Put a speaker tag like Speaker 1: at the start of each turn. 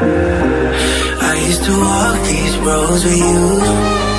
Speaker 1: I used to walk these roads with you.